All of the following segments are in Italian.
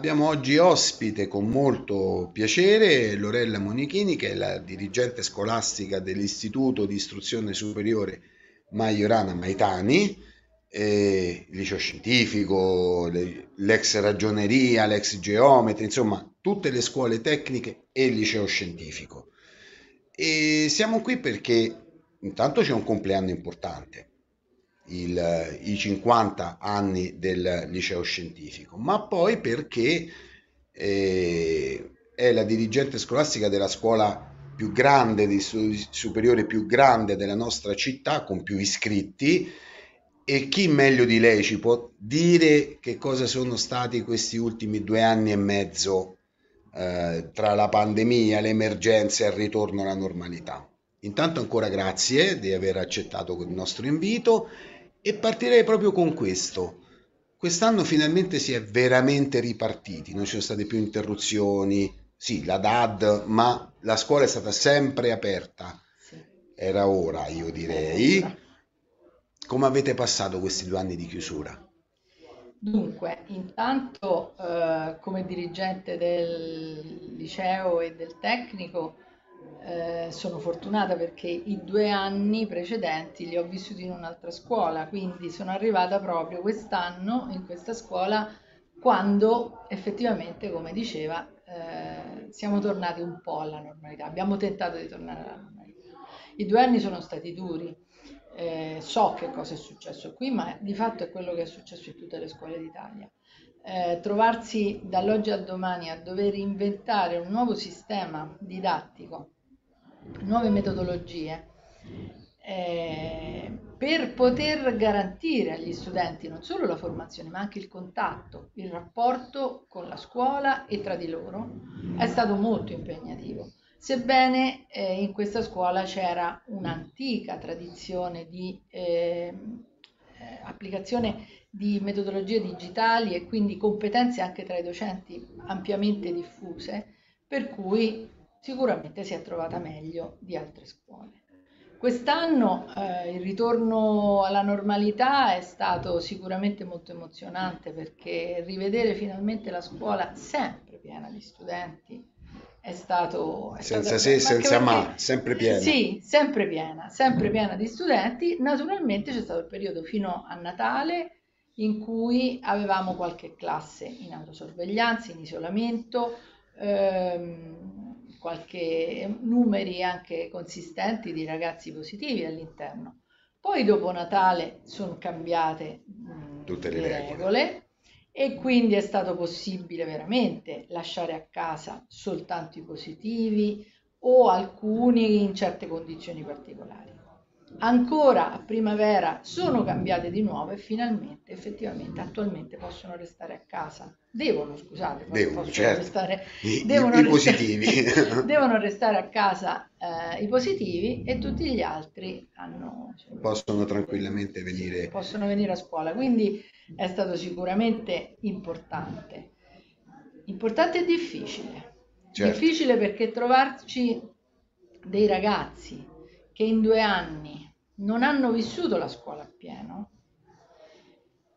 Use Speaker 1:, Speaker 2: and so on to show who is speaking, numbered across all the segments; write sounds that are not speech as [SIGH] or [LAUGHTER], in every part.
Speaker 1: Abbiamo oggi ospite con molto piacere Lorella Monichini, che è la dirigente scolastica dell'Istituto di Istruzione Superiore Maiorana Maitani, eh, liceo scientifico, l'ex ragioneria, l'ex geometri, insomma tutte le scuole tecniche e il liceo scientifico. E siamo qui perché intanto c'è un compleanno importante, il, i 50 anni del liceo scientifico, ma poi perché eh, è la dirigente scolastica della scuola più grande, di studi superiori più grande della nostra città, con più iscritti, e chi meglio di lei ci può dire che cosa sono stati questi ultimi due anni e mezzo eh, tra la pandemia, le emergenze e il ritorno alla normalità? Intanto ancora grazie di aver accettato il nostro invito e partirei proprio con questo. Quest'anno finalmente si è veramente ripartiti, non ci sono state più interruzioni, sì, la DAD, ma la scuola è stata sempre aperta. Era ora, io direi. Come avete passato questi due anni di chiusura?
Speaker 2: Dunque, intanto eh, come dirigente del liceo e del tecnico eh, sono fortunata perché i due anni precedenti li ho vissuti in un'altra scuola, quindi sono arrivata proprio quest'anno in questa scuola quando effettivamente, come diceva, eh, siamo tornati un po' alla normalità, abbiamo tentato di tornare alla normalità. I due anni sono stati duri, eh, so che cosa è successo qui, ma di fatto è quello che è successo in tutte le scuole d'Italia. Eh, trovarsi dall'oggi al domani a dover inventare un nuovo sistema didattico nuove metodologie eh, per poter garantire agli studenti non solo la formazione ma anche il contatto, il rapporto con la scuola e tra di loro è stato molto impegnativo. Sebbene eh, in questa scuola c'era un'antica tradizione di eh, eh applicazione di metodologie digitali e quindi competenze anche tra i docenti ampiamente diffuse, per cui sicuramente si è trovata meglio di altre scuole. Quest'anno eh, il ritorno alla normalità è stato sicuramente molto emozionante perché rivedere finalmente la scuola sempre piena di studenti è stato... È
Speaker 1: senza se, senza ma, sempre piena.
Speaker 2: Sì, sempre piena, sempre piena di studenti. Naturalmente c'è stato il periodo fino a Natale in cui avevamo qualche classe in autosorveglianza, in isolamento. Ehm, qualche numeri anche consistenti di ragazzi positivi all'interno. Poi dopo Natale sono cambiate mh, tutte le, le regole. regole e quindi è stato possibile veramente lasciare a casa soltanto i positivi o alcuni in certe condizioni particolari ancora a primavera sono cambiate di nuovo e finalmente effettivamente attualmente possono restare a casa. Devono scusate
Speaker 1: devono, certo. restare,
Speaker 2: I, devono, i, restare, positivi. [LAUGHS] devono restare a casa eh, i positivi e tutti gli altri hanno,
Speaker 1: cioè, possono tranquillamente venire
Speaker 2: possono venire a scuola. Quindi è stato sicuramente importante. Importante e difficile. Certo. difficile perché trovarci dei ragazzi che in due anni non hanno vissuto la scuola appieno,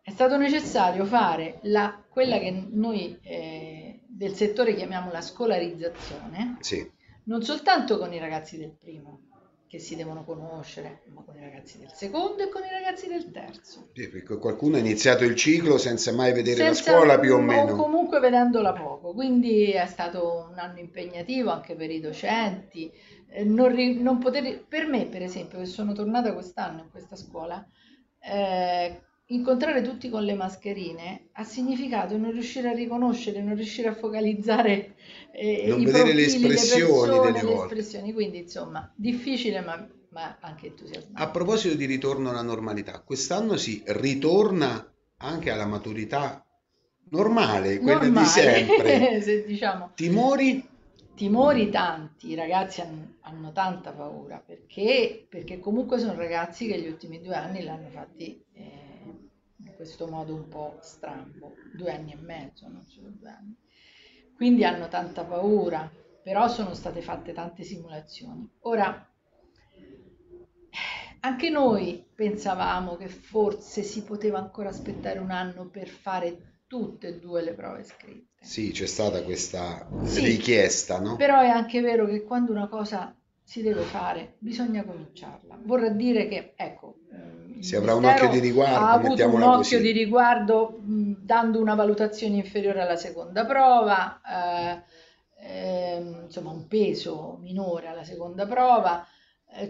Speaker 2: è stato necessario fare la, quella che noi eh, del settore chiamiamo la scolarizzazione,
Speaker 1: sì.
Speaker 2: non soltanto con i ragazzi del primo, che si devono conoscere, ma con i ragazzi del secondo e con i ragazzi del terzo.
Speaker 1: Sì, perché qualcuno ha iniziato il ciclo senza mai vedere senza, la scuola più o meno.
Speaker 2: O comunque vedendola poco, quindi è stato un anno impegnativo anche per i docenti, eh, non, non poter, per me per esempio che sono tornata quest'anno in questa scuola, eh, incontrare tutti con le mascherine ha significato non riuscire a riconoscere, non riuscire a focalizzare eh, non i vedere profili, le espressioni le, persone, le espressioni, quindi insomma difficile ma, ma anche entusiasmante.
Speaker 1: A proposito di ritorno alla normalità, quest'anno si ritorna anche alla maturità normale, quella normale, di [LAUGHS] sempre.
Speaker 2: se diciamo.
Speaker 1: Timori?
Speaker 2: Timori tanti, i ragazzi hanno, hanno tanta paura perché, perché, comunque sono ragazzi che gli ultimi due anni l'hanno fatti eh, in questo modo un po' strambo, due anni e mezzo, non solo due anni. Quindi hanno tanta paura, però sono state fatte tante simulazioni. Ora, anche noi pensavamo che forse si poteva ancora aspettare un anno per fare tutte e due le prove scritte.
Speaker 1: Sì, c'è stata questa
Speaker 2: Sì.
Speaker 1: richiesta, no?
Speaker 2: Però è anche vero che quando una cosa si deve fare, bisogna cominciarla. Vorrà dire che, ecco, il
Speaker 1: Si avrà un occhio di riguardo,
Speaker 2: ha avuto un occhio
Speaker 1: così.
Speaker 2: di riguardo mh, dando una valutazione inferiore alla seconda prova, eh, ehm, insomma un peso minore alla seconda prova, eh,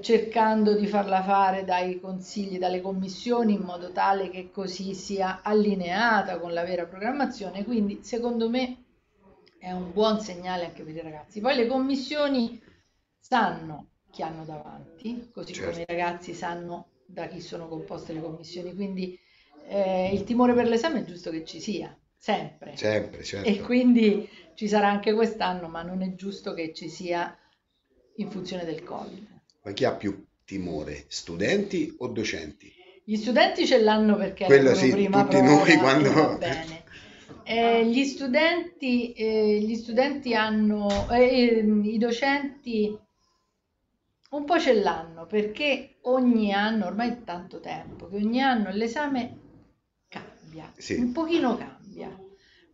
Speaker 2: cercando di farla fare dai consigli, dalle commissioni in modo tale che così sia allineata con la vera programmazione. Quindi secondo me è un buon segnale anche per i ragazzi. Poi le commissioni sanno chi hanno davanti, così
Speaker 1: Certo.
Speaker 2: come i ragazzi sanno da chi sono composte le commissioni, quindi eh, il timore per l'esame è giusto che ci sia, sempre.
Speaker 1: Sempre, certo.
Speaker 2: E quindi ci sarà anche quest'anno, ma non è giusto che ci sia in funzione del Covid.
Speaker 1: Ma chi ha più timore, studenti o docenti?
Speaker 2: Gli studenti ce l'hanno perché
Speaker 1: Quello sì,
Speaker 2: prima
Speaker 1: tutti
Speaker 2: prova
Speaker 1: noi quando-.
Speaker 2: Eh, gli studenti, eh, gli studenti hanno, eh, ehm, i docenti un po' ce l'hanno perché ogni anno, ormai è tanto tempo, che ogni anno l'esame cambia,
Speaker 1: Sì.
Speaker 2: un pochino cambia.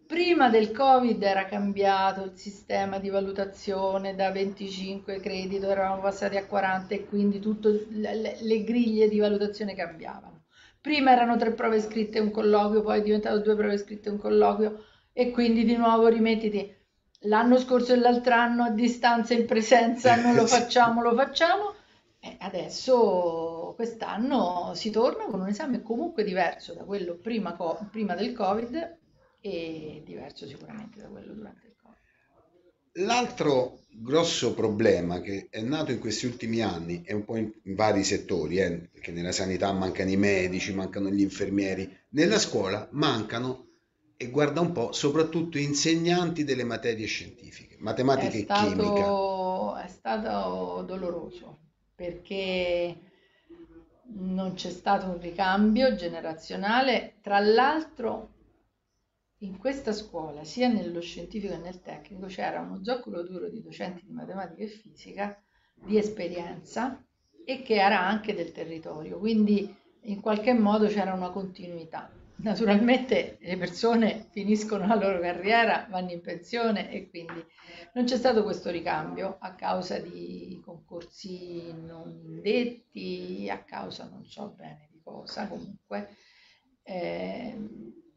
Speaker 2: Prima del Covid era cambiato il sistema di valutazione da 25 crediti, eravamo passati a 40 e quindi tutte le, griglie di valutazione cambiavano. Prima erano tre prove scritte e un colloquio, poi è diventato due prove scritte e un colloquio e quindi di nuovo rimettiti l'anno scorso e l'altro anno a distanza in presenza, non lo [LAUGHS] facciamo, lo facciamo. E adesso quest'anno si torna con un esame comunque diverso da quello prima, prima del Covid e diverso sicuramente da quello durante il Covid.
Speaker 1: L'altro grosso problema che è nato in questi ultimi anni è un po' in, vari settori, eh, perché nella sanità mancano i medici, mancano gli infermieri, nella scuola mancano, e guarda un po', soprattutto insegnanti delle materie scientifiche, matematica
Speaker 2: È
Speaker 1: e chimica.
Speaker 2: stato, è stato doloroso perché non c'è stato un ricambio generazionale. Tra l'altro, in questa scuola, sia nello scientifico che nel tecnico, c'era uno zoccolo duro di docenti di matematica e fisica di esperienza e che era anche del territorio, quindi in qualche modo c'era una continuità. Naturalmente le persone finiscono la loro carriera, vanno in pensione e quindi non c'è stato questo ricambio a causa di concorsi non indetti, a causa non so bene di cosa comunque. Ehm,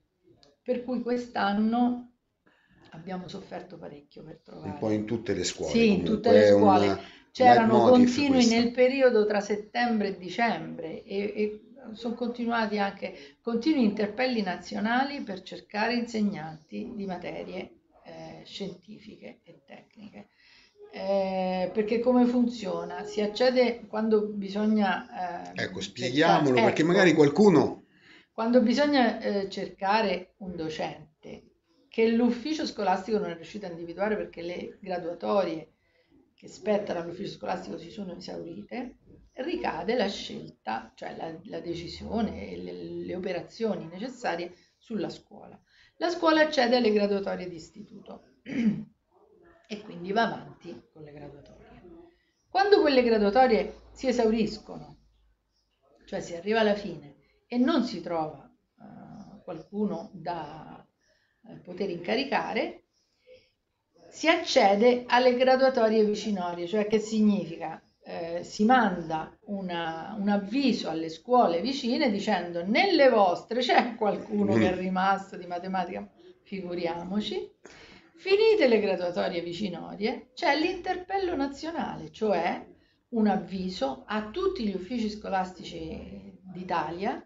Speaker 2: per cui quest'anno abbiamo sofferto parecchio per trovare.
Speaker 1: Un po' in tutte le scuole.
Speaker 2: Sì, in tutte le scuole.
Speaker 1: una
Speaker 2: C'erano continui
Speaker 1: questo.
Speaker 2: nel periodo tra settembre e dicembre e, e sono continuati anche continui interpelli nazionali per cercare insegnanti di materie eh, scientifiche e tecniche. Eh, perché come funziona? Si accede quando bisogna... eh,
Speaker 1: Ecco, spieghiamolo,
Speaker 2: cercare-
Speaker 1: perché
Speaker 2: ecco,
Speaker 1: magari qualcuno...
Speaker 2: quando bisogna eh, cercare un docente che l'ufficio scolastico non è riuscito a individuare perché le graduatorie che spettano all'ufficio scolastico si sono esaurite, ricade la scelta, cioè la, la decisione e le, le operazioni necessarie sulla scuola. La scuola accede alle graduatorie di istituto [CLEARS THROAT] e quindi va avanti con le graduatorie. Quando quelle graduatorie si esauriscono, cioè si arriva alla fine e non si trova eh, qualcuno da eh, poter incaricare, si accede alle graduatorie vicinorie, cioè che significa? Eh, si manda una- un avviso alle scuole vicine dicendo nelle vostre c'è qualcuno che è rimasto di matematica, figuriamoci, finite le graduatorie vicinorie, c'è l'interpello nazionale, cioè un avviso a tutti gli uffici scolastici d'Italia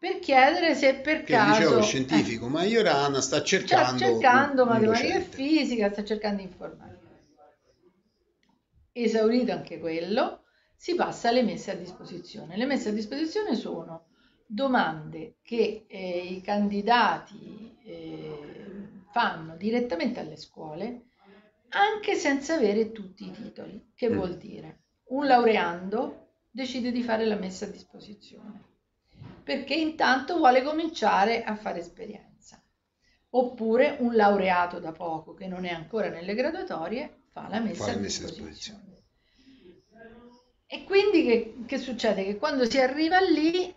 Speaker 2: per chiedere se per
Speaker 1: Che
Speaker 2: caso
Speaker 1: liceo
Speaker 2: eh,
Speaker 1: scientifico Majorana sta
Speaker 2: sta
Speaker 1: cercando,
Speaker 2: cercando
Speaker 1: un- un
Speaker 2: matematica e fisica, sta cercando informatica. Esaurito anche quello, si passa alle messe a disposizione. Le messe a disposizione sono domande che eh, i candidati eh, fanno direttamente alle scuole, anche senza avere tutti i titoli. Che
Speaker 1: Mm.
Speaker 2: vuol dire? Un laureando decide di fare la messa a disposizione perché intanto vuole cominciare a fare esperienza. Oppure un laureato da poco che non è ancora nelle graduatorie fa la messa,
Speaker 1: Fa la
Speaker 2: a,
Speaker 1: messa a
Speaker 2: disposizione. E quindi che, che succede? Che quando si arriva lì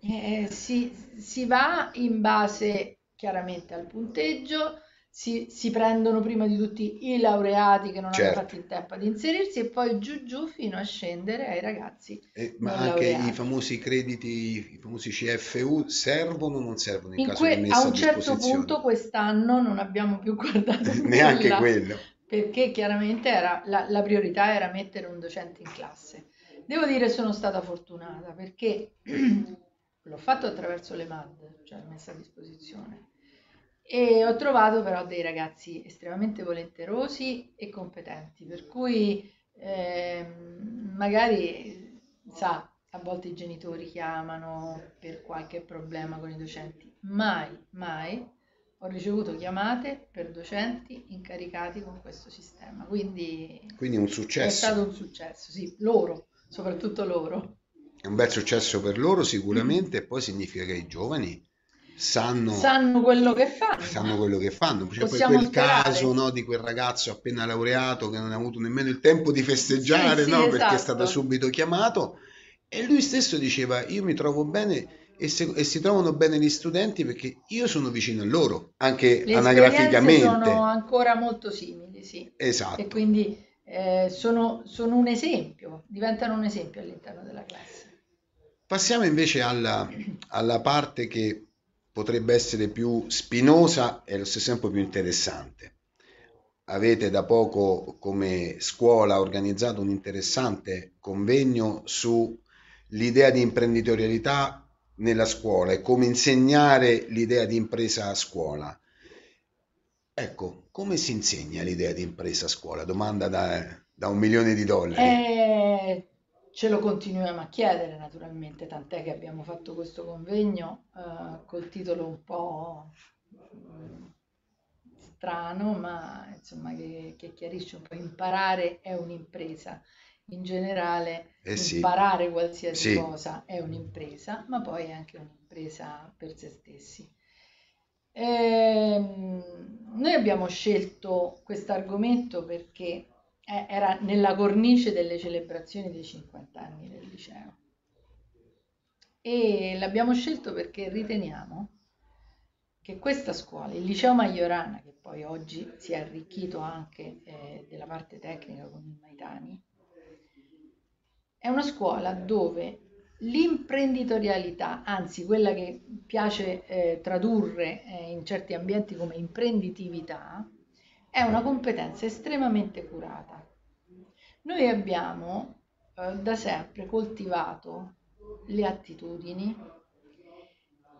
Speaker 2: eh, si, si va in base chiaramente al punteggio, si, si, prendono prima di tutti i laureati che non certo. hanno fatto il tempo ad inserirsi e poi giù giù fino a scendere ai ragazzi.
Speaker 1: Eh, ma anche laureati. i famosi crediti, i famosi CFU servono o non servono in, in caso que- di messa
Speaker 2: a un certo punto quest'anno non abbiamo più guardato [LAUGHS]
Speaker 1: neanche quello.
Speaker 2: Perché chiaramente era, la, la priorità era mettere un docente in classe. Devo dire sono stata fortunata perché [CLEARS THROAT] l'ho fatto attraverso le MAD, cioè messa a disposizione e ho trovato però dei ragazzi estremamente volenterosi e competenti, per cui eh, magari sa, a volte i genitori chiamano per qualche problema con i docenti, mai, mai ho ricevuto chiamate per docenti incaricati con questo sistema, quindi,
Speaker 1: quindi un successo. È
Speaker 2: stato un successo, sì, loro, soprattutto loro.
Speaker 1: È un bel successo per loro sicuramente e poi significa che i giovani sanno,
Speaker 2: sanno quello che fanno.
Speaker 1: Sanno quello che fanno. C'è poi quel sperare. caso no, di quel ragazzo appena laureato che non ha avuto nemmeno il tempo di festeggiare sì, no, esatto. perché è stato esatto. subito chiamato e lui stesso diceva io mi trovo bene e, se, e, si trovano bene gli studenti perché io sono vicino a loro, anche Le anagraficamente.
Speaker 2: sono ancora molto simili, sì.
Speaker 1: Esatto.
Speaker 2: E quindi eh, sono, sono un esempio, diventano un esempio all'interno della classe.
Speaker 1: Passiamo invece alla, alla parte che potrebbe essere più spinosa e allo stesso tempo più interessante. Avete da poco come scuola organizzato un interessante convegno sull'idea di imprenditorialità nella scuola e come insegnare l'idea di impresa a scuola. Ecco, come si insegna l'idea di impresa a scuola? Domanda da, da un milione di dollari.
Speaker 2: Eh, Ce lo continuiamo a chiedere naturalmente, tant'è che abbiamo fatto questo convegno eh, col titolo un po' mm, strano, ma insomma che, che, chiarisce un po'. Imparare è un'impresa. In generale, eh sì. imparare qualsiasi sì. cosa è un'impresa, ma poi è anche un'impresa per se stessi. Ehm, noi abbiamo scelto questo argomento perché eh, era nella cornice delle celebrazioni dei 50 anni del liceo. E l'abbiamo scelto perché riteniamo che questa scuola, il liceo Maiorana, che poi oggi si è arricchito anche eh, della parte tecnica con il Maitani, è una scuola dove l'imprenditorialità, anzi quella che piace eh, tradurre eh, in certi ambienti come imprenditività, è una competenza estremamente curata. Noi abbiamo eh, da sempre coltivato le attitudini,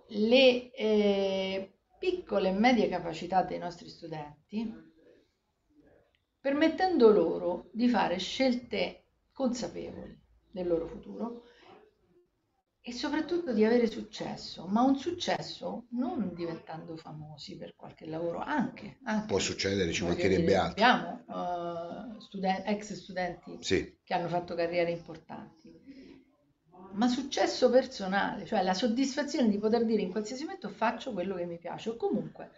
Speaker 2: le eh, piccole e medie capacità dei nostri studenti, permettendo loro di fare scelte consapevoli del loro futuro e soprattutto di avere successo, ma un successo non diventando famosi per qualche lavoro, anche. anche
Speaker 1: Può succedere, ci mancherebbe altro.
Speaker 2: Abbiamo uh, studen- ex studenti
Speaker 1: sì.
Speaker 2: che hanno fatto carriere importanti, ma successo personale, cioè la soddisfazione di poter dire in qualsiasi momento faccio quello che mi piace o comunque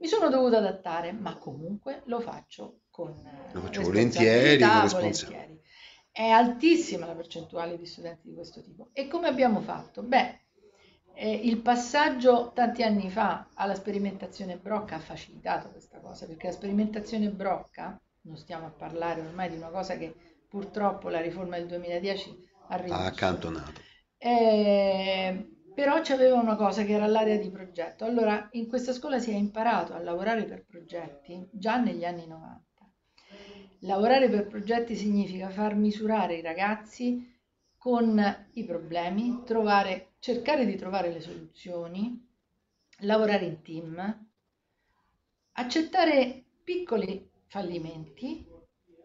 Speaker 2: mi sono dovuta adattare, ma comunque lo faccio con
Speaker 1: lo faccio volentieri, con
Speaker 2: volentieri è altissima la percentuale di studenti di questo tipo. E come abbiamo fatto? Beh, eh, il passaggio tanti anni fa alla sperimentazione Brocca ha facilitato questa cosa, perché la sperimentazione Brocca, non stiamo a parlare ormai di una cosa che purtroppo la riforma del 2010 ha
Speaker 1: accantonato.
Speaker 2: Eh, però c'aveva una cosa che era l'area di progetto. Allora, in questa scuola si è imparato a lavorare per progetti già negli anni 90 Lavorare per progetti significa far misurare i ragazzi con i problemi, trovare, cercare di trovare le soluzioni, lavorare in team, accettare piccoli fallimenti,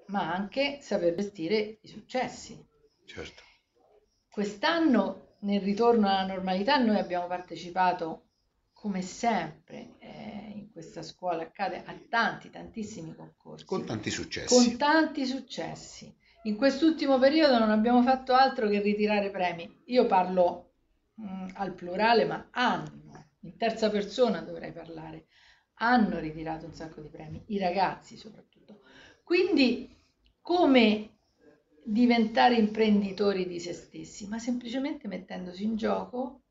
Speaker 2: ma anche saper gestire i successi.
Speaker 1: Certo.
Speaker 2: Quest'anno, nel ritorno alla normalità, noi abbiamo partecipato, come sempre, eh, questa scuola accade a tanti, tantissimi concorsi.
Speaker 1: Con tanti successi.
Speaker 2: Con tanti successi. In quest'ultimo periodo non abbiamo fatto altro che ritirare premi. Io parlo mh, mm, al plurale, ma hanno, in terza persona dovrei parlare, hanno ritirato un sacco di premi, i ragazzi soprattutto. Quindi come diventare imprenditori di se stessi, ma semplicemente mettendosi in gioco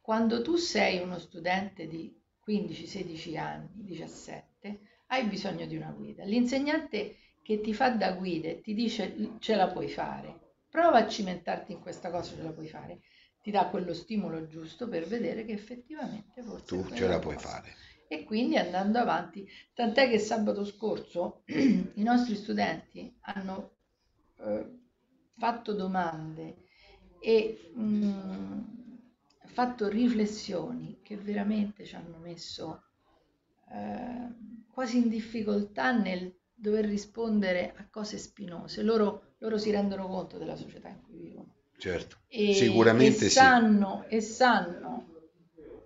Speaker 2: quando tu sei uno studente di 15-16 anni, 17, hai bisogno di una guida. L'insegnante che ti fa da guida e ti dice ce la puoi fare, prova a cimentarti in questa cosa, ce la puoi fare, ti dà quello stimolo giusto per vedere che effettivamente forse
Speaker 1: tu ce la puoi cosa. fare.
Speaker 2: E quindi andando avanti, tant'è che sabato scorso [CLEARS THROAT] i nostri studenti hanno eh, fatto domande e mh, mm, fatto riflessioni che veramente ci hanno messo eh, quasi in difficoltà nel dover rispondere a cose spinose. Loro, loro si rendono conto della società in cui vivono.
Speaker 1: Certo, e, sicuramente
Speaker 2: e sanno, sì. E sanno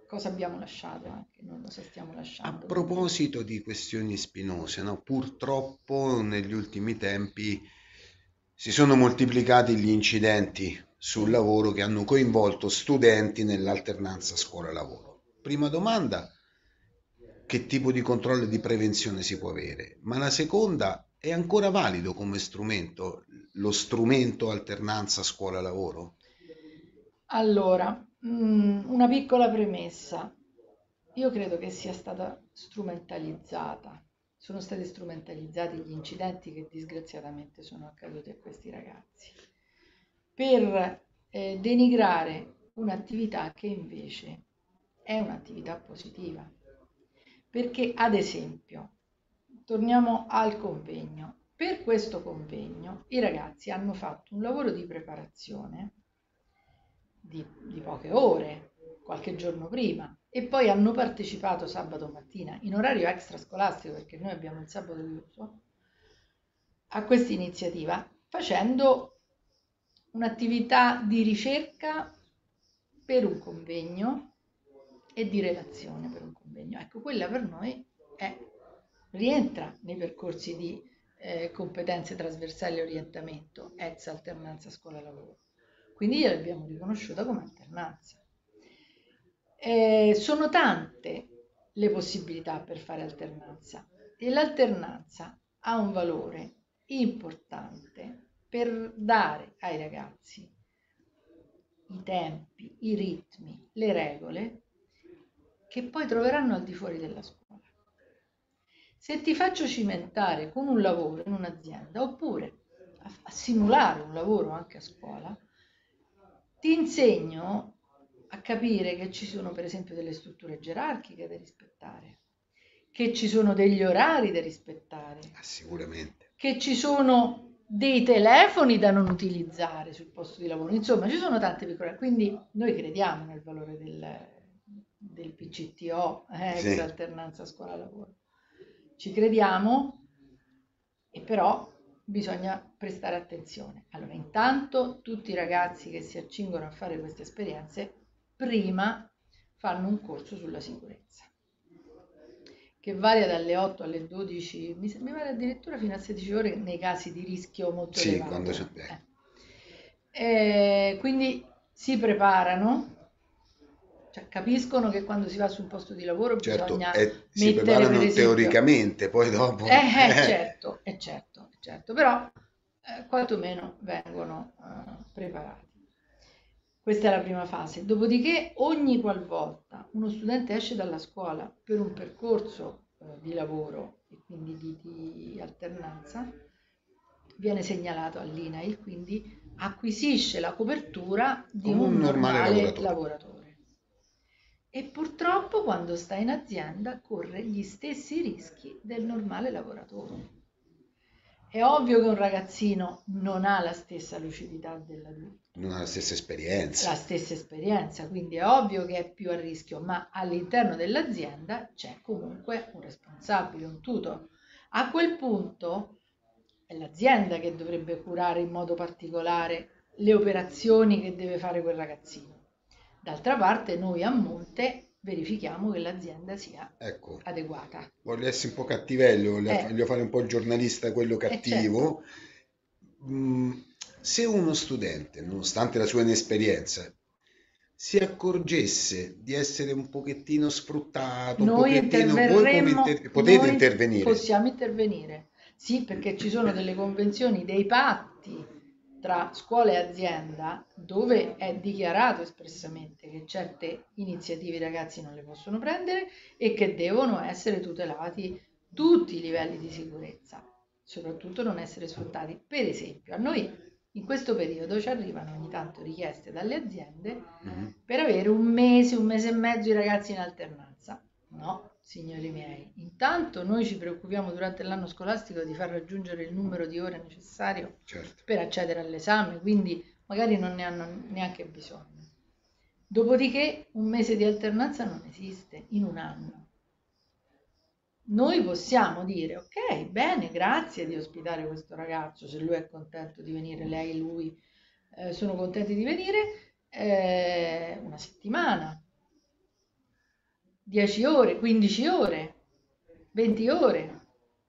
Speaker 2: cosa abbiamo lasciato anche, non cosa stiamo lasciando.
Speaker 1: A proposito di questioni spinose, no? purtroppo negli ultimi tempi si sono moltiplicati gli incidenti sul lavoro che hanno coinvolto studenti nell'alternanza scuola-lavoro. Prima domanda, che tipo di controllo e di prevenzione si può avere? Ma la seconda, è ancora valido come strumento lo strumento alternanza scuola-lavoro?
Speaker 2: Allora, mm, una piccola premessa. Io credo che sia stata strumentalizzata sono stati strumentalizzati gli incidenti che disgraziatamente sono accaduti a questi ragazzi per eh, denigrare un'attività che invece è un'attività positiva. Perché, ad esempio, torniamo al convegno. Per questo convegno i ragazzi hanno fatto un lavoro di preparazione di, di poche ore, qualche giorno prima, e poi hanno partecipato sabato mattina in orario extrascolastico, perché noi abbiamo il sabato chiuso, a questa iniziativa facendo un'attività di ricerca per un convegno e di relazione per un convegno. Ecco, quella per noi è, rientra nei percorsi di eh, competenze trasversali e orientamento, ex alternanza scuola-lavoro. Quindi gliel'abbiamo riconosciuta come alternanza. Eh, sono tante le possibilità per fare alternanza e l'alternanza ha un valore importante per dare ai ragazzi i tempi, i ritmi, le regole che poi troveranno al di fuori della scuola. Se ti faccio cimentare con un lavoro in un'azienda oppure a, simulare un lavoro anche a scuola, ti insegno a capire che ci sono per esempio delle strutture gerarchiche da rispettare, che ci sono degli orari da rispettare.
Speaker 1: Ah, sicuramente.
Speaker 2: Che ci sono dei telefoni da non utilizzare sul posto di lavoro. Insomma, ci sono tante piccole... Quindi noi crediamo nel valore del, del PCTO, eh, sì. alternanza scuola-lavoro. Ci crediamo e però bisogna prestare attenzione. Allora, intanto tutti i ragazzi che si accingono a fare queste esperienze prima fanno un corso sulla sicurezza che varia dalle 8 alle 12, mi sembra addirittura fino a 16 ore nei casi di rischio molto
Speaker 1: sì,
Speaker 2: elevato.
Speaker 1: Quando so, eh.
Speaker 2: Eh, quindi si preparano, cioè capiscono che quando si va su un posto di lavoro
Speaker 1: certo,
Speaker 2: bisogna
Speaker 1: eh, si preparano esempio, teoricamente, poi dopo...
Speaker 2: Eh, eh, [LAUGHS] certo, è certo, certo, però eh, quantomeno vengono uh, preparati. Questa è la prima fase. Dopodiché ogni qualvolta uno studente esce dalla scuola per un percorso eh, di lavoro e quindi di, di alternanza, viene segnalato all'INAIL, quindi acquisisce la copertura di Come un, normale, normale lavoratore. lavoratore. E purtroppo quando sta in azienda corre gli stessi rischi del normale lavoratore. È ovvio che un ragazzino non ha la stessa lucidità dell'adulto
Speaker 1: non ha la stessa esperienza.
Speaker 2: La stessa esperienza, quindi è ovvio che è più a rischio, ma all'interno dell'azienda c'è comunque un responsabile, un tutor. A quel punto è l'azienda che dovrebbe curare in modo particolare le operazioni che deve fare quel ragazzino. D'altra parte noi a monte verifichiamo che l'azienda sia ecco, adeguata.
Speaker 1: Voglio essere un po' cattivello, voglio, eh. fare un po' il giornalista, quello cattivo. Eh certo. mm, se uno studente, nonostante la sua inesperienza, si accorgesse di essere un pochettino sfruttato,
Speaker 2: noi
Speaker 1: un pochettino,
Speaker 2: voi
Speaker 1: inter- potete intervenire.
Speaker 2: Possiamo intervenire, sì, perché ci sono delle convenzioni, dei patti tra scuola e azienda, dove è dichiarato espressamente che certe iniziative i ragazzi non le possono prendere e che devono essere tutelati tutti i livelli di sicurezza, soprattutto non essere sfruttati. Per esempio, a noi in questo periodo ci arrivano ogni tanto richieste dalle aziende mm-hmm. per avere un mese, un mese e mezzo i ragazzi in alternanza. No, signori miei. Intanto noi ci preoccupiamo durante l'anno scolastico di far raggiungere il numero di ore necessario certo. per accedere all'esame, quindi magari non ne hanno neanche bisogno. Dopodiché un mese di alternanza non esiste in un anno. Noi possiamo dire, ok, bene, grazie di ospitare questo ragazzo, se lui è contento di venire, lei, lui eh, sono contenti di venire, eh, una settimana, 10 ore, 15 ore, 20 ore,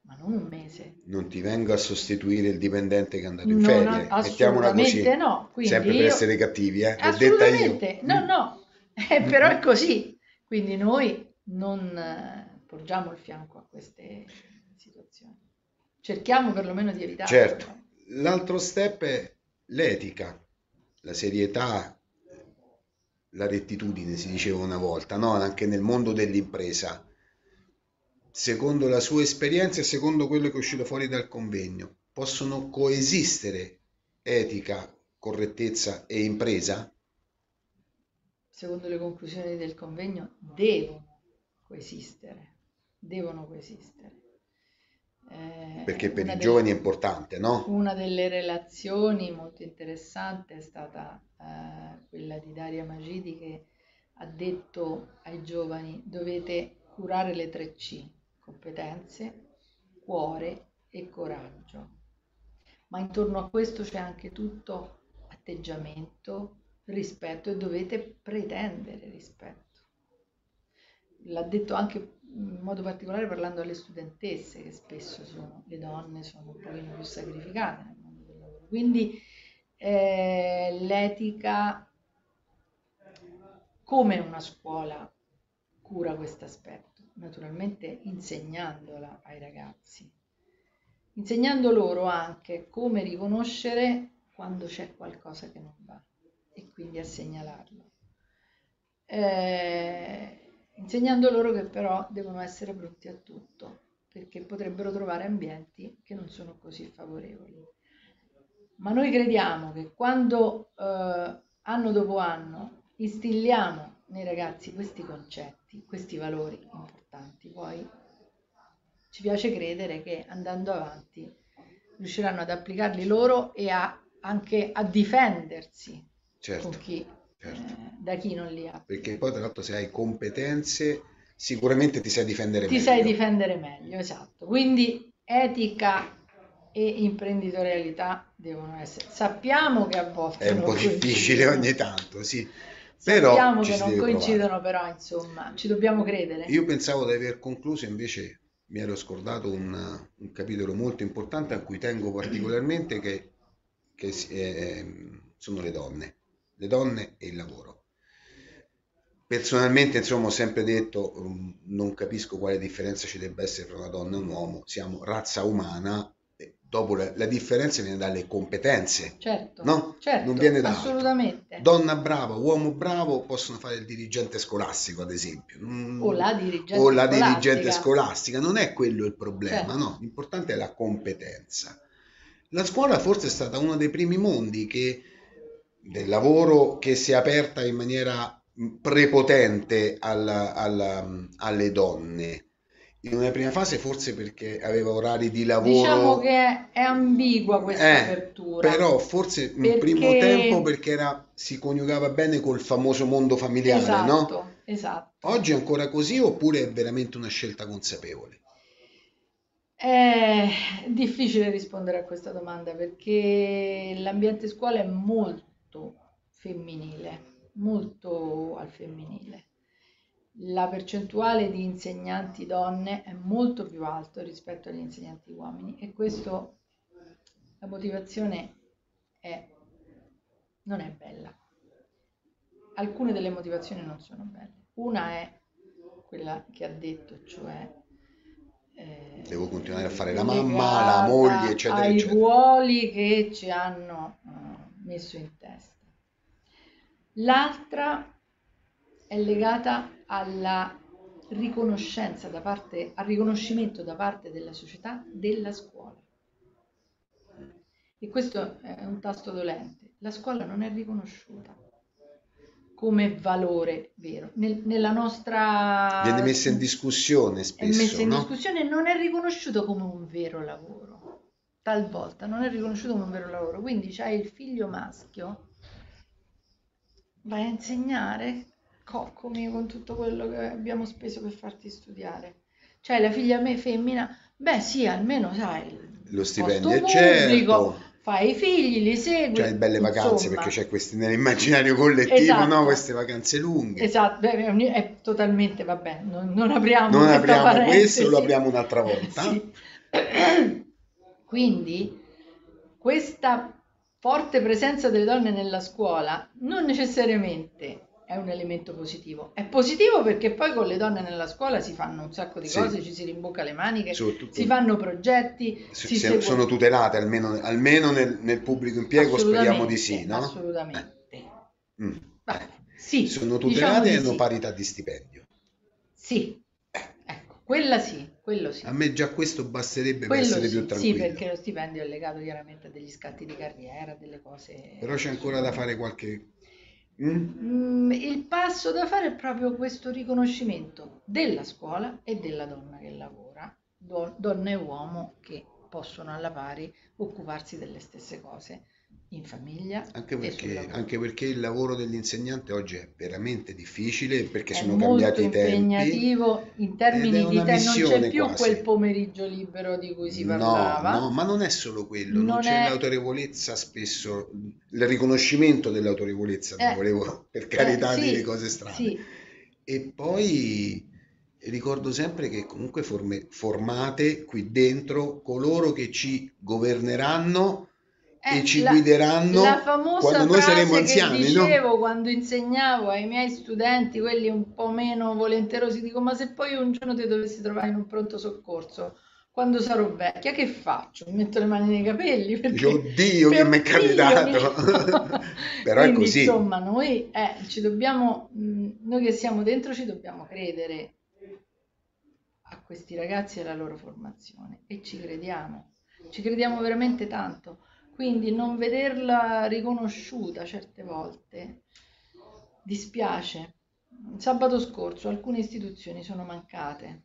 Speaker 2: ma non un mese.
Speaker 1: Non ti venga a sostituire il dipendente che è andato in non ferie, mettiamola così.
Speaker 2: no.
Speaker 1: Sempre
Speaker 2: io...
Speaker 1: per essere cattivi, eh?
Speaker 2: Assolutamente, no, no, [LAUGHS] eh, però è [LAUGHS] così. Quindi noi non eh, porgiamo il fianco a queste situazioni. Cerchiamo perlomeno di evitare.
Speaker 1: Certo. L'altro step è l'etica, la serietà, la rettitudine, si diceva una volta, no? anche nel mondo dell'impresa. Secondo la sua esperienza e secondo quello che è uscito fuori dal convegno, possono coesistere etica, correttezza e impresa?
Speaker 2: Secondo le conclusioni del convegno, devono coesistere, devono coesistere.
Speaker 1: Eh, Perché per i delle, giovani è importante, no?
Speaker 2: Una delle relazioni molto interessanti è stata eh, quella di Daria Magidi che ha detto ai giovani dovete curare le tre C, competenze, cuore e coraggio. Ma intorno a questo c'è anche tutto atteggiamento, rispetto e dovete pretendere rispetto. L'ha detto anche in modo particolare parlando alle studentesse, che spesso sono le donne, sono un pochino più sacrificate nel mondo del lavoro. Quindi eh, l'etica, come una scuola cura questo aspetto? Naturalmente insegnandola ai ragazzi, insegnando loro anche come riconoscere quando c'è qualcosa che non va e quindi a segnalarlo. Eh, insegnando loro che però devono essere pronti a tutto, perché potrebbero trovare ambienti che non sono così favorevoli. Ma noi crediamo che quando eh, anno dopo anno instilliamo nei ragazzi questi concetti, questi valori importanti, poi ci piace credere che andando avanti riusciranno ad applicarli loro e a, anche a difendersi certo. con chi certo. eh, da chi non li ha.
Speaker 1: Perché poi tra l'altro se hai competenze sicuramente ti sai difendere
Speaker 2: ti
Speaker 1: meglio.
Speaker 2: Ti sai difendere meglio, esatto. Quindi etica e imprenditorialità devono essere. Sappiamo che a volte
Speaker 1: è un po' difficile ogni tanto, sì. Però
Speaker 2: Sappiamo che non coincidono, provare. però insomma, ci dobbiamo credere.
Speaker 1: Io pensavo di aver concluso, invece mi ero scordato un, un capitolo molto importante a cui tengo particolarmente che, che eh, sono le donne le donne e il lavoro. Personalmente, insomma, ho sempre detto, um, non capisco quale differenza ci debba essere tra una donna e un uomo, siamo razza umana, dopo la, la differenza viene dalle competenze,
Speaker 2: certo,
Speaker 1: no?
Speaker 2: Certo,
Speaker 1: non viene da
Speaker 2: assolutamente.
Speaker 1: Donna brava, uomo bravo possono fare il dirigente scolastico, ad esempio.
Speaker 2: Mm, o la dirigente,
Speaker 1: o la scolastica. dirigente scolastica, non è quello il problema, certo. no? L'importante è la competenza. La scuola forse è stata uno dei primi mondi che del lavoro che si è aperta in maniera prepotente alla, alla, alle donne. In una prima fase forse perché aveva orari di lavoro.
Speaker 2: Diciamo che è ambigua questa eh, apertura.
Speaker 1: Però forse perché... in primo tempo perché era, si coniugava bene col famoso mondo familiare,
Speaker 2: esatto,
Speaker 1: no?
Speaker 2: Esatto.
Speaker 1: Oggi è ancora così oppure è veramente una scelta consapevole?
Speaker 2: È difficile rispondere a questa domanda perché l'ambiente scuola è molto molto femminile, molto al femminile. La percentuale di insegnanti donne è molto più alta rispetto agli insegnanti uomini e questo la motivazione è, non è bella. Alcune delle motivazioni non sono belle. Una è quella che ha detto, cioè
Speaker 1: eh, devo continuare a fare la mamma, la moglie, eccetera,
Speaker 2: ai
Speaker 1: eccetera.
Speaker 2: ruoli che ci hanno messo in testa. L'altra è legata alla riconoscenza da parte, al riconoscimento da parte della società della scuola. E questo è un tasto dolente. La scuola non è riconosciuta come valore vero. Nel, nella nostra...
Speaker 1: Viene messa in discussione spesso,
Speaker 2: È messa in
Speaker 1: no?
Speaker 2: discussione e non è riconosciuto come un vero lavoro. Talvolta non è riconosciuto come un vero lavoro. Quindi c'hai il figlio maschio, vai a insegnare, coccoli con tutto quello che abbiamo speso per farti studiare. C'hai la figlia me femmina, beh sì, almeno sai,
Speaker 1: Lo stipendio è certo,
Speaker 2: fai i figli, li segui.
Speaker 1: c'hai belle vacanze
Speaker 2: insomma.
Speaker 1: perché c'è questi nell'immaginario collettivo,
Speaker 2: Esatto.
Speaker 1: no? Queste vacanze lunghe.
Speaker 2: Esatto, è, è totalmente, vabbè, non, non apriamo
Speaker 1: Non apriamo questo, lo apriamo un'altra volta.
Speaker 2: Sì. Quindi questa forte presenza delle donne nella scuola non necessariamente è un elemento positivo. È positivo perché poi con le donne nella scuola si fanno un sacco di
Speaker 1: Sì.
Speaker 2: cose, ci si rimbocca le maniche,
Speaker 1: Soprattutto
Speaker 2: si fanno progetti,
Speaker 1: se-
Speaker 2: si
Speaker 1: se- sono tutelate almeno, almeno nel, nel pubblico impiego, speriamo di sì, no?
Speaker 2: Assolutamente.
Speaker 1: Mm.
Speaker 2: Vabbè, sì,
Speaker 1: Sono
Speaker 2: diciamo
Speaker 1: tutelate
Speaker 2: di
Speaker 1: e hanno
Speaker 2: sì.
Speaker 1: parità di stipendio.
Speaker 2: Sì, ecco, quella sì, quello sì.
Speaker 1: A me già questo basterebbe per
Speaker 2: Quello
Speaker 1: essere
Speaker 2: sì,
Speaker 1: più
Speaker 2: sì,
Speaker 1: tranquillo.
Speaker 2: perché lo stipendio è legato chiaramente a degli scatti di carriera, delle cose...
Speaker 1: Però c'è ancora da fare qualche... Mm?
Speaker 2: Mm, il passo da fare è proprio questo riconoscimento della scuola e della donna che lavora, do- donna e uomo che possono alla pari occuparsi delle stesse cose in famiglia
Speaker 1: Anche perché, anche perché il lavoro dell'insegnante oggi è veramente difficile perché
Speaker 2: È
Speaker 1: sono cambiati i tempi.
Speaker 2: impegnativo in termini di tempo, non c'è più
Speaker 1: quasi.
Speaker 2: quel pomeriggio libero di cui si
Speaker 1: No,
Speaker 2: parlava.
Speaker 1: no, ma non è solo quello, non,
Speaker 2: Non
Speaker 1: c'è
Speaker 2: è-
Speaker 1: l'autorevolezza spesso, il riconoscimento dell'autorevolezza,
Speaker 2: Eh,
Speaker 1: volevo per carità
Speaker 2: Eh, sì,
Speaker 1: dire cose strane.
Speaker 2: Sì,
Speaker 1: E poi ricordo sempre che comunque forme- formate qui dentro coloro che ci governeranno
Speaker 2: Eh,
Speaker 1: e ci
Speaker 2: la-
Speaker 1: guideranno
Speaker 2: La famosa
Speaker 1: quando noi saremo
Speaker 2: che
Speaker 1: anziani, no?
Speaker 2: dicevo quando insegnavo ai miei studenti, quelli un po' meno volenterosi, dico: Ma se poi un giorno ti dovessi trovare in un pronto soccorso, quando sarò vecchia, che faccio? Mi metto le mani nei capelli? Perché,
Speaker 1: oddio, che mi è capitato. [LAUGHS] Però è
Speaker 2: Quindi,
Speaker 1: così.
Speaker 2: insomma, noi eh, ci dobbiamo, mh, noi che siamo dentro, ci dobbiamo credere a questi ragazzi e alla loro formazione e ci crediamo, ci crediamo veramente tanto. Quindi non vederla riconosciuta certe volte dispiace. Sabato scorso alcune istituzioni sono mancate,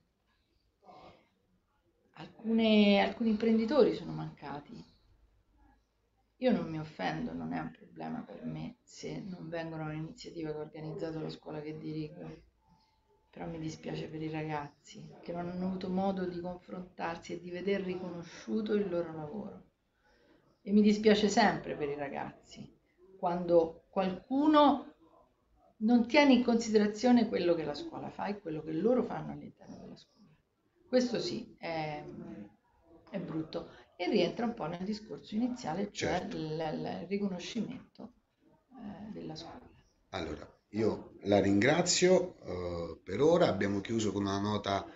Speaker 2: alcune- alcuni imprenditori sono mancati. Io non mi offendo, non è un problema per me se non vengono alle iniziative che ho organizzato la scuola che dirigo, però mi dispiace per i ragazzi che non hanno avuto modo di confrontarsi e di veder riconosciuto il loro lavoro. E mi dispiace sempre per i ragazzi quando qualcuno non tiene in considerazione quello che la scuola fa e quello che loro fanno all'interno della scuola. Questo sì, è, è brutto e rientra un po' nel discorso iniziale, cioè
Speaker 1: Certo.
Speaker 2: il, il riconoscimento eh, della scuola.
Speaker 1: Allora, io la ringrazio eh, per ora, abbiamo chiuso con una nota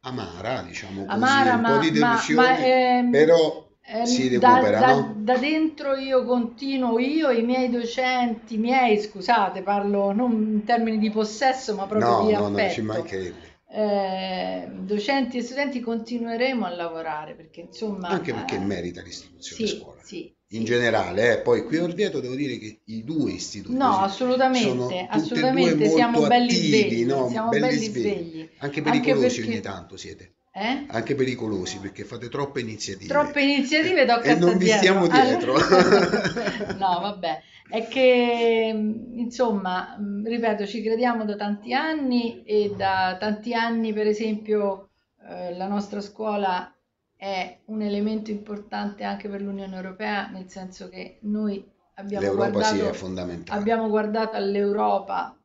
Speaker 1: amara, diciamo così,
Speaker 2: Amara,
Speaker 1: un
Speaker 2: ma,
Speaker 1: po' di
Speaker 2: ma-
Speaker 1: delusione,
Speaker 2: ma, ehm,
Speaker 1: però
Speaker 2: ehm,
Speaker 1: si
Speaker 2: da,
Speaker 1: recupera,
Speaker 2: da-
Speaker 1: no?
Speaker 2: da dentro io continuo, io e i miei docenti, miei, scusate, parlo non in termini di possesso, ma proprio
Speaker 1: No,
Speaker 2: di
Speaker 1: no, no, ci
Speaker 2: affetto.
Speaker 1: mancherebbe.
Speaker 2: eh, docenti e studenti continueremo a lavorare perché insomma
Speaker 1: Anche perché
Speaker 2: eh,
Speaker 1: merita l'istituzione
Speaker 2: sì,
Speaker 1: scuola.
Speaker 2: sì,
Speaker 1: In
Speaker 2: sì.
Speaker 1: generale, eh, poi qui a Orvieto devo dire che i due istituti
Speaker 2: no assolutamente assolutamente siamo belli
Speaker 1: attivi,
Speaker 2: svegli
Speaker 1: no?
Speaker 2: siamo
Speaker 1: Belli
Speaker 2: belli
Speaker 1: svegli.
Speaker 2: svegli
Speaker 1: Anche pericolosi
Speaker 2: perché-
Speaker 1: ogni tanto siete,
Speaker 2: eh?
Speaker 1: anche pericolosi perché fate troppe iniziative.
Speaker 2: troppe iniziative tocca
Speaker 1: E non vi
Speaker 2: dietro.
Speaker 1: stiamo [LAUGHS] dietro.
Speaker 2: No vabbè è che mh, insomma mh, ripeto ci crediamo da tanti anni e da tanti anni per esempio eh, la nostra scuola è un elemento importante anche per l'Unione Europea nel senso che noi abbiamo
Speaker 1: L'Europa
Speaker 2: guardato
Speaker 1: sì è fondamentale.
Speaker 2: abbiamo guardato all'Europa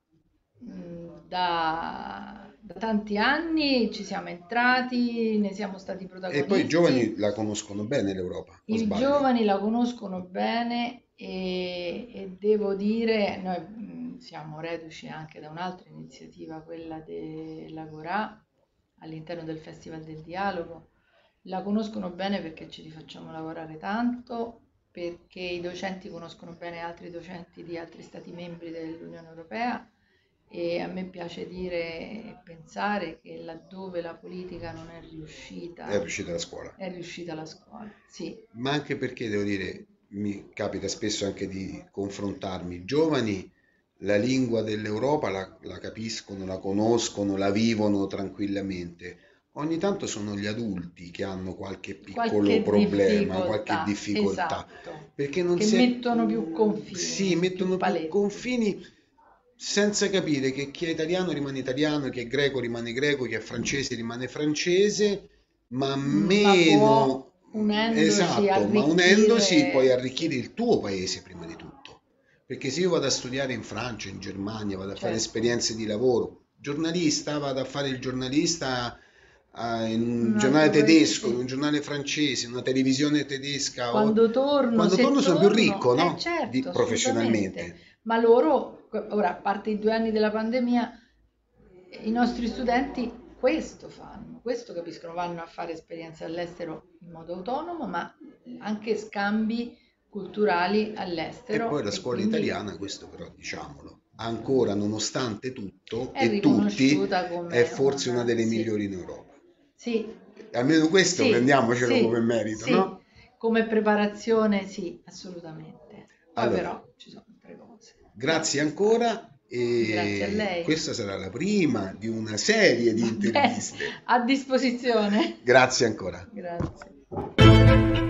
Speaker 2: mh, da, da tanti anni, ci siamo entrati, ne siamo stati
Speaker 1: E
Speaker 2: protagonisti.
Speaker 1: poi i giovani la conoscono bene l'Europa,
Speaker 2: I
Speaker 1: sbaglio?
Speaker 2: giovani la conoscono bene e, e devo dire, noi mh, siamo reduci anche da un'altra iniziativa, quella dell'Agorà, all'interno del Festival del Dialogo. La conoscono bene perché ci rifacciamo lavorare tanto perché i docenti conoscono bene altri docenti di altri Stati membri dell'Unione Europea e a me piace dire e pensare che laddove la politica non è riuscita...
Speaker 1: È riuscita la scuola.
Speaker 2: È riuscita la scuola, sì.
Speaker 1: Ma anche perché, devo dire, mi capita spesso anche di confrontarmi, i giovani la lingua dell'Europa la, la capiscono, la conoscono, la vivono tranquillamente. Ogni tanto sono gli adulti che hanno qualche piccolo
Speaker 2: Qualche
Speaker 1: problema,
Speaker 2: difficoltà,
Speaker 1: qualche difficoltà,
Speaker 2: esatto.
Speaker 1: perché non
Speaker 2: Che
Speaker 1: si
Speaker 2: mettono più confini,
Speaker 1: Sì, mettono
Speaker 2: più
Speaker 1: più confini senza capire che chi è italiano rimane italiano, chi è greco rimane greco, chi è francese rimane francese, ma meno
Speaker 2: può, unendosi,
Speaker 1: esatto, ma unendosi puoi arricchire il tuo paese prima di tutto. Perché se io vado a studiare in Francia, in Germania, vado a fare
Speaker 2: Certo.
Speaker 1: esperienze di lavoro, giornalista, vado a fare il giornalista eh, in un
Speaker 2: Un
Speaker 1: giornale tedesco, in un giornale francese, in una televisione tedesca. o-
Speaker 2: Quando torno,
Speaker 1: Quando torno sono più
Speaker 2: torno-
Speaker 1: ricco, no?
Speaker 2: eh, certo,
Speaker 1: Di- professionalmente.
Speaker 2: Ma loro, ora, a parte i due anni della pandemia, i nostri studenti questo fanno, questo capiscono, vanno a fare esperienze all'estero in modo autonomo, ma anche scambi culturali
Speaker 1: E
Speaker 2: all'estero.
Speaker 1: poi la scuola
Speaker 2: quindi
Speaker 1: italiana, questo però diciamolo, ancora nonostante tutto
Speaker 2: è
Speaker 1: e tutti, è forse una delle
Speaker 2: sì.
Speaker 1: migliori in Europa.
Speaker 2: Sì,
Speaker 1: Almeno questo
Speaker 2: Sì,
Speaker 1: prendiamocelo
Speaker 2: sì,
Speaker 1: come merito, no?
Speaker 2: Come preparazione, sì, assolutamente. Poi
Speaker 1: Allora.
Speaker 2: però ci sono altre cose.
Speaker 1: Grazie ancora e
Speaker 2: Grazie a lei.
Speaker 1: questa sarà la prima di una serie di [LAUGHS] interviste.
Speaker 2: a disposizione.
Speaker 1: Grazie ancora.
Speaker 2: Grazie.